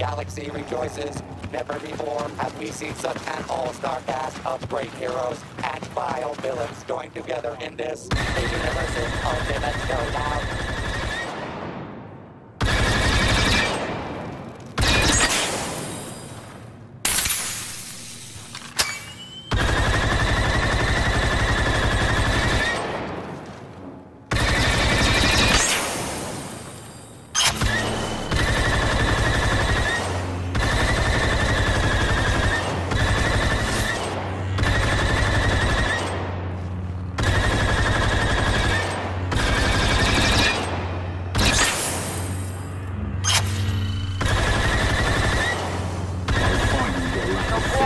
galaxy rejoices. Never before have we seen such an all-star cast of great heroes and vile villains joined together in this, the universe's ultimate showdown.